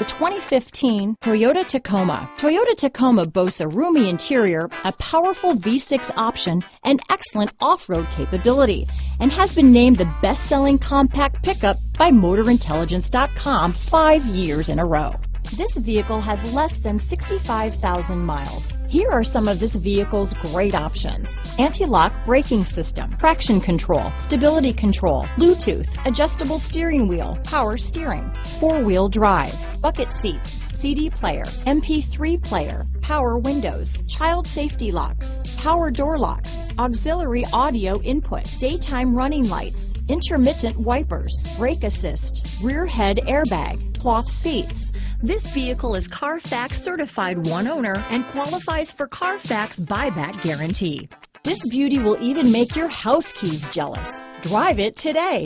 The 2015 Toyota Tacoma. Toyota Tacoma boasts a roomy interior, a powerful V6 option, and excellent off-road capability, and has been named the best-selling compact pickup by MotorIntelligence.com five years in a row. This vehicle has less than 65,000 miles. Here are some of this vehicle's great options. Anti-lock braking system, traction control, stability control, Bluetooth, adjustable steering wheel, power steering, four-wheel drive, bucket seats, CD player, MP3 player, power windows, child safety locks, power door locks, auxiliary audio input, daytime running lights, intermittent wipers, brake assist, rear head airbag, cloth seats, this vehicle is Carfax certified one owner and qualifies for Carfax buyback guarantee. This beauty will even make your house keys jealous. Drive it today.